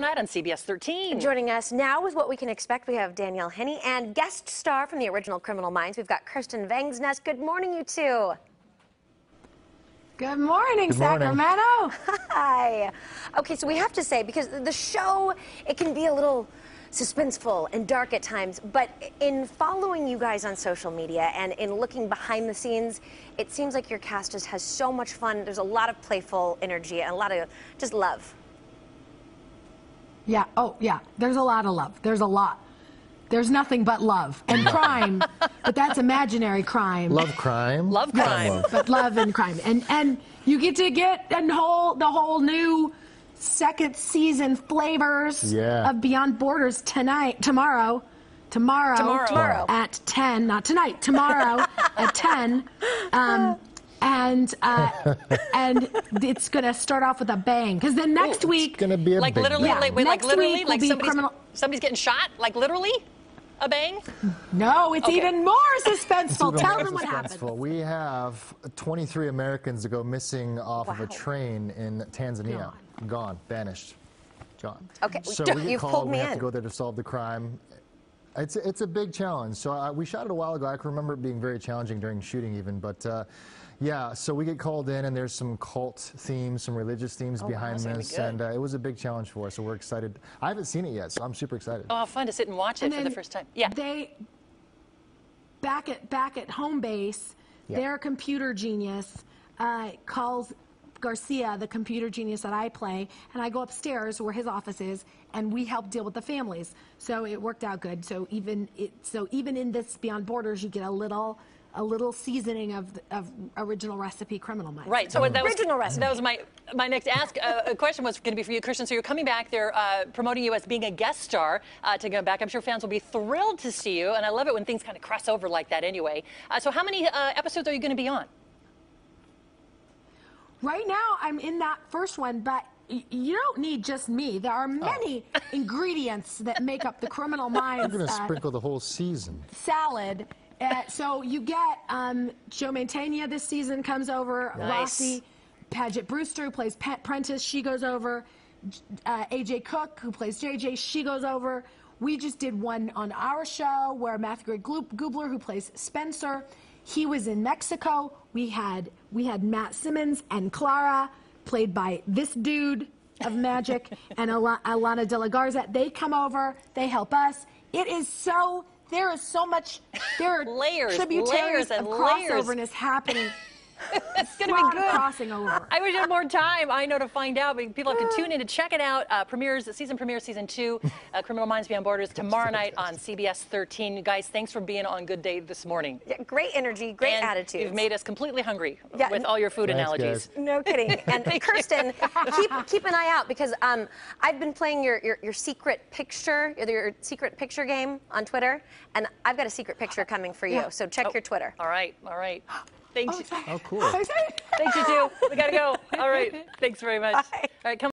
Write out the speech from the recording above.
Night on CBS 13. Joining us now with what we can expect, we have Daniel Henney and guest star from the original Criminal Minds. We've got Kirsten Vangsness. Good morning, you two. Good morning, Good morning. Sacramento. Hi. Okay, so we have to say, because the show, it can be a little suspenseful and dark at times, but in following you guys on social media and in looking behind the scenes, it seems like your cast just has so much fun. There's a lot of playful energy and a lot of just love. Yeah, oh, yeah. There's a lot of love. There's a lot. There's nothing but love and crime, but that's imaginary crime. Love crime. Love crime. love. But love and crime. And and you get to get and whole the whole new second season flavors Yeah. of Beyond Borders tonight, tomorrow. Tomorrow, Tomorrow. Tomorrow. at 10, not tonight, tomorrow at 10. Um, and uh, and it's gonna start off with a bang because then next week Gonna be a Like literally, Yeah, like, wait, like next literally, week like be somebody's, criminal- somebody's getting shot? Like literally? A bang? No, it's Okay. even more suspenseful. Even Tell more them what happened. We have 23 Americans to go missing off of a train in Tanzania. Gone, vanished, gone. Okay, So we get you've called. pulled we me have in. to go there to solve the crime. It's it's a big challenge. So uh, we shot it a while ago. I can remember it being very challenging during shooting, even. But uh, yeah, so we get called in, and there's some cult themes, some religious themes Oh, behind that's gonna be this, and uh, it was a big challenge for us. So we're excited. I haven't seen it yet, so I'm super excited. Oh, how fun to sit and watch it And for the first time. Yeah. They back at back at home base, Yeah. their computer genius uh, calls Garcia, the computer genius that I play, and I go upstairs where his office is, and we help deal with the families. So it worked out good. So even it, so even in this Beyond Borders, you get a little a little seasoning of of original recipe Criminal Minds. Right. So that was, Original recipe. That was my my next ask. Uh, a question was going to be for you, Kirsten. So you're coming back. They're uh, promoting you as being a guest star uh, to go back. I'm sure fans will be thrilled to see you, and I love it when things kind of cross over like that. Anyway. Uh, so how many uh, episodes are you going to be on? Right now, I'm in that first one, but you don't need just me. There are many ingredients that make up the Criminal Minds We're gonna uh, sprinkle the whole season. salad. Uh, so you get um, Joe Mantegna this season comes over. Nice. Rossi, Paget Brewster who plays Pat Prentiss, she goes over. Uh, AJ Cook who plays JJ, she goes over. We just did one on our show where Matthew Gubler who plays Spencer, he was in Mexico. We had we had Matt Simmons and Clara played by this dude of magic and Ala- Alana De La Garza. They come over, they help us. It is so there is so much there are Layers, tributaries layers, and of layers. crossoverness happening. It's going to be good. crossing over. I wish you had more time. I know to find out, but people have to tune in to check it out. Uh, premieres, season premiere, season two, uh, Criminal Minds Beyond Borders tomorrow night on CBS 13. You guys, thanks for being on Good Day this morning. Yeah, great energy, great and attitude. You've made us completely hungry Yeah, with all your food Thanks, analogies. guys. No kidding. And Kirsten, keep keep an eye out because um, I've been playing your, your your secret picture, your secret picture game on Twitter, and I've got a secret picture coming for you. Yeah. So check Oh, your Twitter. All right, all right. Thanks. Oh. Oh, cool. Thanks, you two. We got to go. All right. Thanks very much. Bye. All right, come